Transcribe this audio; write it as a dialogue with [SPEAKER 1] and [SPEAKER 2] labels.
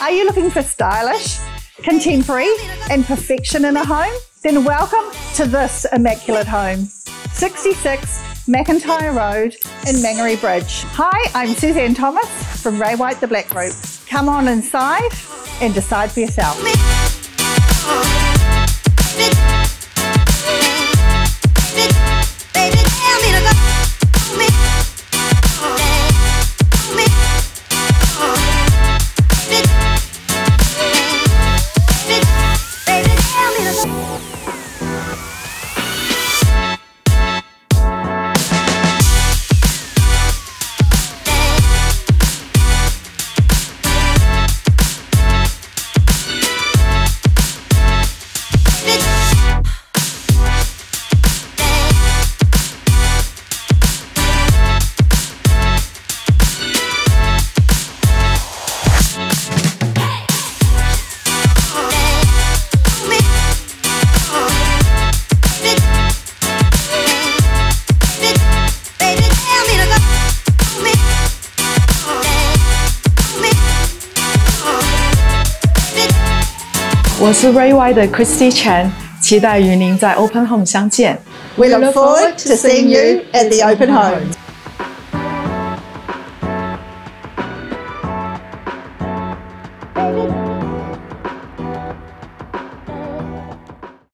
[SPEAKER 1] Are you looking for stylish, contemporary, and perfection in a home? Then welcome to this immaculate home. 66 McIntyre Road in Mangere Bridge. Hi, I'm Suzanne Thomas from Ray White the Black Group. Come on inside and decide for yourself.
[SPEAKER 2] 我是 raywhite 的 christie chan 期待与您在 openhome 相见
[SPEAKER 1] we look forward to seeing you at the openhome